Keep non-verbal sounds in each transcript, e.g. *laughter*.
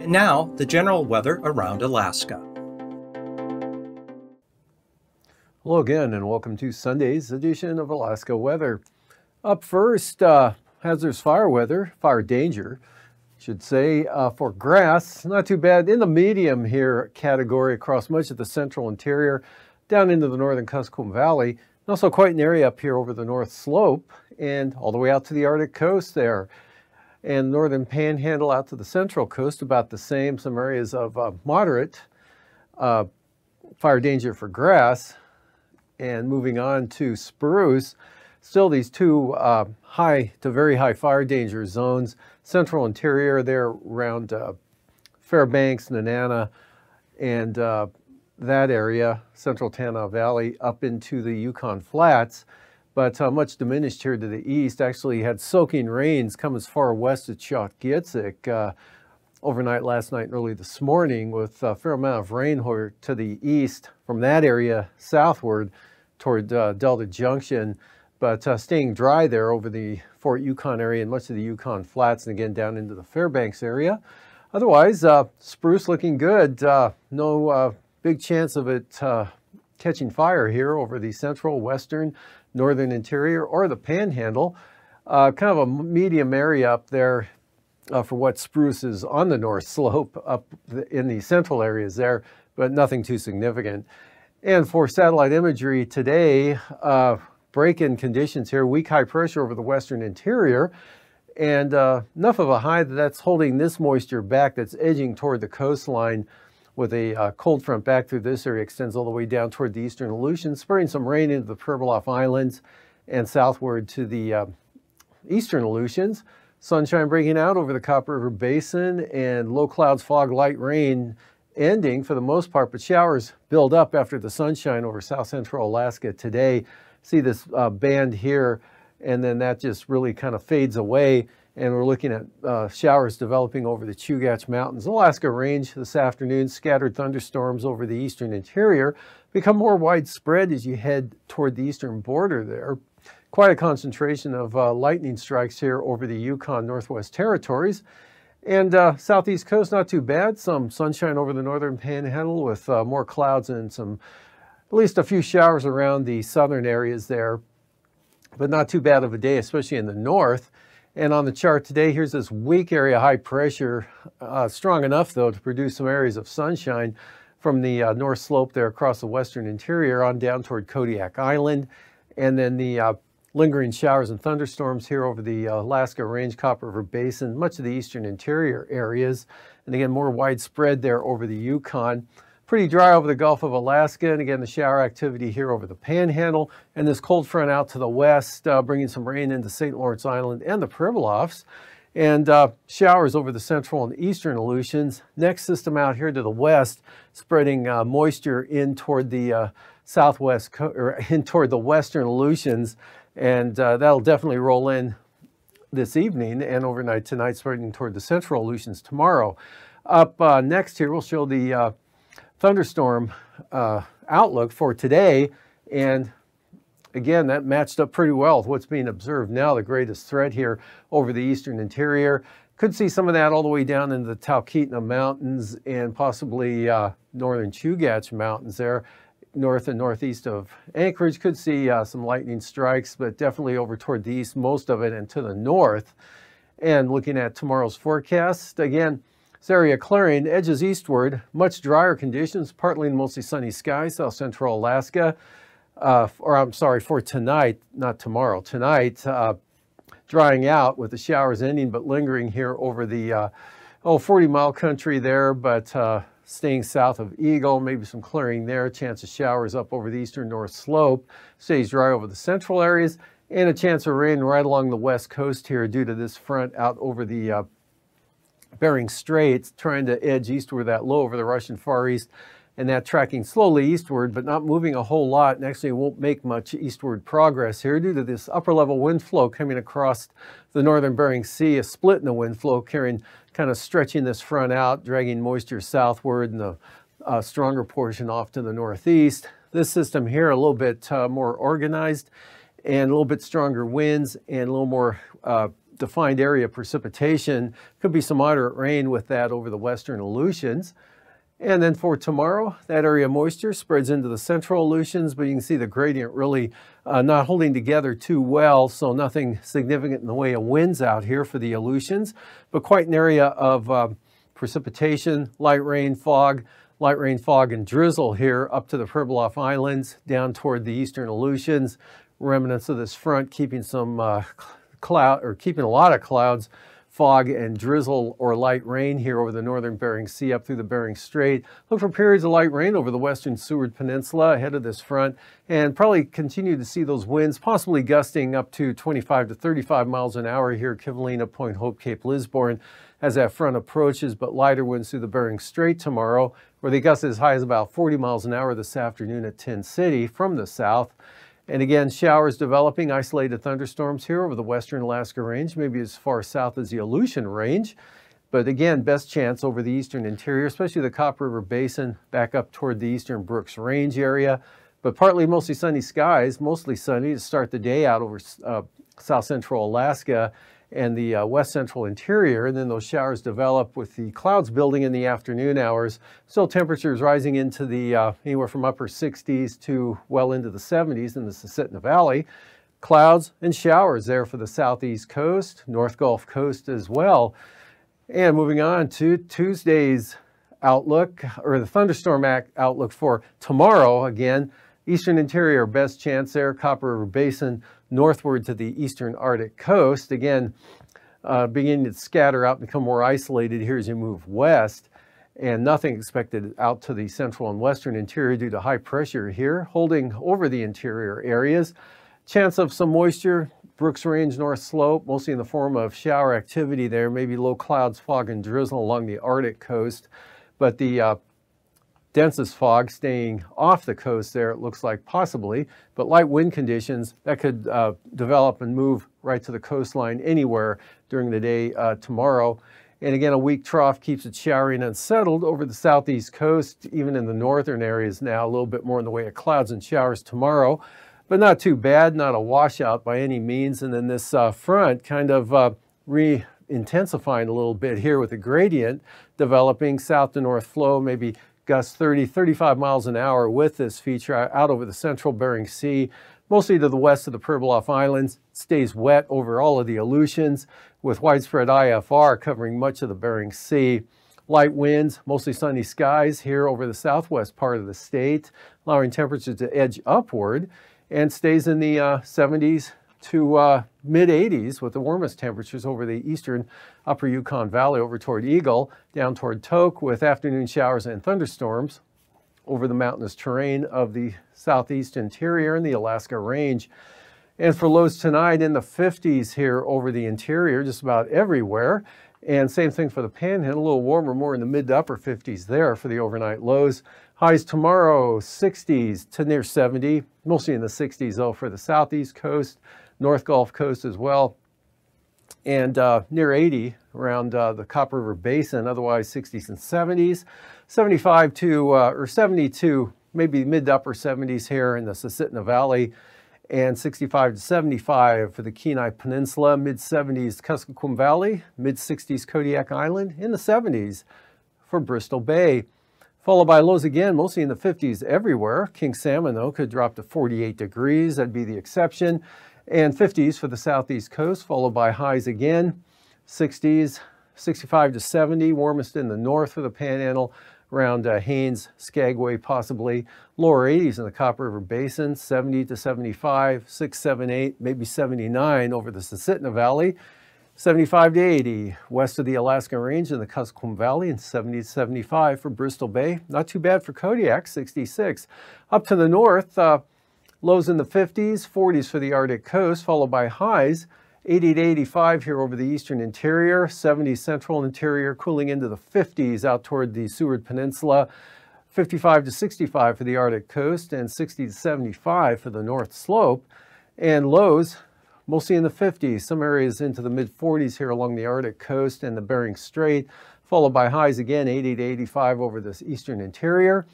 And now, the general weather around Alaska. Hello again, and welcome to Sunday's edition of Alaska Weather. Up first, uh, hazardous fire weather, fire danger, should say, uh, for grass. Not too bad in the medium here category across much of the central interior, down into the northern Kuskokwim Valley. And also quite an area up here over the north slope and all the way out to the Arctic coast there. And northern panhandle out to the central coast, about the same. Some areas of uh, moderate uh, fire danger for grass. And moving on to spruce, still these two uh, high to very high fire danger zones. Central interior there around uh, Fairbanks, Nenana, and uh, that area, central Tanana Valley, up into the Yukon Flats but uh, much diminished here to the east. Actually had soaking rains come as far west as Chalkyitsik uh, overnight last night and early this morning with a fair amount of rain to the east from that area southward toward uh, Delta Junction, but uh, staying dry there over the Fort Yukon area and much of the Yukon Flats and again down into the Fairbanks area. Otherwise, uh, spruce looking good. Uh, no big chance of it catching fire here over the central, western, northern interior or the panhandle. Uh, kind of a medium area up there uh, for what spruce is on the north slope up in the central areas there, but nothing too significant. And for satellite imagery today, uh, break-in conditions here, weak high pressure over the western interior, and uh, enough of a high that that's holding this moisture back that's edging toward the coastline with a uh, cold front back through this area extends all the way down toward the eastern Aleutians, spurring some rain into the Pribilof Islands and southward to the uh, eastern Aleutians. Sunshine breaking out over the Copper River Basin and low clouds, fog, light rain ending for the most part, but showers build up after the sunshine over south central Alaska today. See this uh, band here, and then that just really kind of fades away and we're looking at uh, showers developing over the Chugach Mountains. Alaska Range this afternoon, scattered thunderstorms over the eastern interior become more widespread as you head toward the eastern border there. Quite a concentration of uh, lightning strikes here over the Yukon Northwest Territories. And uh, southeast coast, not too bad. Some sunshine over the northern panhandle with uh, more clouds and some, at least a few showers around the southern areas there. But not too bad of a day, especially in the north. And on the chart today, here's this weak area high pressure, uh, strong enough though to produce some areas of sunshine from the uh, north slope there across the western interior on down toward Kodiak Island. And then the uh, lingering showers and thunderstorms here over the uh, Alaska Range, Copper River Basin, much of the eastern interior areas. And again, more widespread there over the Yukon. Pretty dry over the Gulf of Alaska, and again, the shower activity here over the Panhandle, and this cold front out to the west, uh, bringing some rain into St. Lawrence Island and the Pribilofs, and uh, showers over the central and eastern Aleutians. Next system out here to the west, spreading uh, moisture in toward the uh, southwest, or *laughs* in toward the western Aleutians, and uh, that'll definitely roll in this evening and overnight tonight, spreading toward the central Aleutians tomorrow. Up uh, next here, we'll show the thunderstorm uh, outlook for today. And again, that matched up pretty well with what's being observed now, the greatest threat here over the eastern interior. Could see some of that all the way down into the Talkeetna Mountains and possibly uh, northern Chugach Mountains there, north and northeast of Anchorage. Could see uh, some lightning strikes, but definitely over toward the east, most of it, and to the north. And looking at tomorrow's forecast, again, this area clearing edges eastward, much drier conditions, partly and mostly sunny skies, south central Alaska. Uh, or I'm sorry, for tonight, not tomorrow, tonight, uh, drying out with the showers ending but lingering here over the uh, oh 40 mile country there, but uh, staying south of Eagle, maybe some clearing there, chance of showers up over the eastern north slope, stays dry over the central areas, and a chance of rain right along the west coast here due to this front out over the uh, Bering Strait, trying to edge eastward that low over the Russian Far East, and that tracking slowly eastward, but not moving a whole lot, and actually won't make much eastward progress here due to this upper level wind flow coming across the northern Bering Sea, a split in the wind flow carrying, kind of stretching this front out, dragging moisture southward and the uh, stronger portion off to the northeast. This system here a little bit uh, more organized and a little bit stronger winds and a little more uh, defined area of precipitation. Could be some moderate rain with that over the western Aleutians. And then for tomorrow, that area of moisture spreads into the central Aleutians, but you can see the gradient really uh, not holding together too well, so nothing significant in the way of winds out here for the Aleutians, but quite an area of uh, precipitation, light rain, fog, light rain, fog, and drizzle here up to the Pribilof Islands, down toward the eastern Aleutians. Remnants of this front keeping some uh, cloud, or keeping a lot of clouds fog and drizzle or light rain here over the northern Bering Sea up through the Bering Strait. Look for periods of light rain over the western Seward Peninsula ahead of this front and probably continue to see those winds possibly gusting up to 25 to 35 miles an hour here Kivalina, Point Hope, Cape Lisburne as that front approaches, but lighter winds through the Bering Strait tomorrow, where they gust as high as about 40 miles an hour this afternoon at Tin City from the south. And again, showers developing, isolated thunderstorms here over the western Alaska Range, maybe as far south as the Aleutian Range. But again, best chance over the eastern interior, especially the Copper River Basin, back up toward the eastern Brooks Range area. But partly mostly sunny skies, mostly sunny to start the day out over uh, south central Alaska and the uh, west central interior, and then those showers develop with the clouds building in the afternoon hours. Still temperatures rising into the uh, anywhere from upper 60s to well into the 70s in the Susitna Valley. Clouds and showers there for the southeast coast, North Gulf Coast as well. And moving on to Tuesday's outlook, or the thunderstorm outlook for tomorrow again. Eastern interior, best chance there, Copper River Basin, northward to the eastern Arctic coast. Again, uh, beginning to scatter out and become more isolated here as you move west. And nothing expected out to the central and western interior due to high pressure here, holding over the interior areas. Chance of some moisture, Brooks Range North Slope, mostly in the form of shower activity there, maybe low clouds, fog, and drizzle along the Arctic coast. But the uh, densest fog staying off the coast there, it looks like possibly, but light wind conditions that could uh, develop and move right to the coastline anywhere during the day uh, tomorrow. And again, a weak trough keeps it showery and unsettled over the southeast coast, even in the northern areas now, a little bit more in the way of clouds and showers tomorrow, but not too bad, not a washout by any means. And then this uh, front kind of uh, re intensifying a little bit here with a gradient developing south to north flow, maybe gusts 30, 35 miles an hour with this feature out over the central Bering Sea, mostly to the west of the Pribilof Islands. Stays wet over all of the Aleutians with widespread IFR covering much of the Bering Sea. Light winds, mostly sunny skies here over the southwest part of the state, allowing temperatures to edge upward and stays in the uh, 70s to uh, mid 80s with the warmest temperatures over the eastern upper Yukon Valley over toward Eagle, down toward Tok with afternoon showers and thunderstorms over the mountainous terrain of the southeast interior and the Alaska Range. And for lows tonight in the 50s here over the interior, just about everywhere. And same thing for the panhandle, a little warmer, more in the mid to upper 50s there for the overnight lows. Highs tomorrow, 60s to near 70, mostly in the 60s though for the southeast coast. North Gulf Coast as well, and uh, near 80 around uh, the Copper River Basin, otherwise 60s and 70s, 75 to, uh, or 72, maybe mid to upper 70s here in the Susitna Valley, and 65 to 75 for the Kenai Peninsula, mid 70s Kuskokwim Valley, mid 60s Kodiak Island, in the 70s for Bristol Bay. Followed by lows again, mostly in the 50s everywhere. King Salmon, though, could drop to 48 degrees. That'd be the exception and 50s for the southeast coast, followed by highs again, 60s, 65 to 70, warmest in the north for the panhandle, around uh, Haines, Skagway possibly. Lower 80s in the Copper River Basin, 70 to 75, 6, 7, 8, maybe 79 over the Susitna Valley. 75 to 80 west of the Alaska Range in the Kuskokwim Valley and 70 to 75 for Bristol Bay. Not too bad for Kodiak, 66. Up to the north, uh, Lows in the 50s, 40s for the Arctic coast, followed by highs 80 to 85 here over the eastern interior, 70 central interior, cooling into the 50s out toward the Seward Peninsula, 55 to 65 for the Arctic coast, and 60 to 75 for the North Slope. And lows mostly in the 50s, some areas into the mid 40s here along the Arctic coast and the Bering Strait, followed by highs again 80 to 85 over this eastern interior.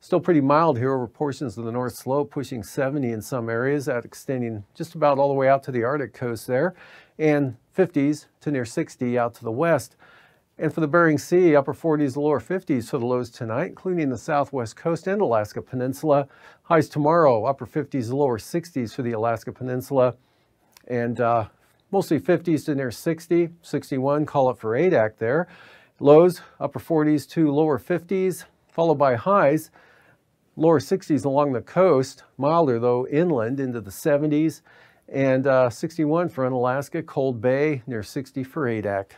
Still pretty mild here over portions of the North Slope, pushing 70 in some areas, that extending just about all the way out to the Arctic coast there. And 50s to near 60 out to the west. And for the Bering Sea, upper 40s to lower 50s for the lows tonight, including the southwest coast and Alaska Peninsula. Highs tomorrow, upper 50s to lower 60s for the Alaska Peninsula. And uh, mostly 50s to near 60, 61, call it for Adak there. Lows, upper 40s to lower 50s, followed by highs, lower 60s along the coast, milder though inland into the 70s, and uh, 61 for Unalaska, Cold Bay, near 60 for Adak.